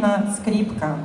Сергіївна скрипка.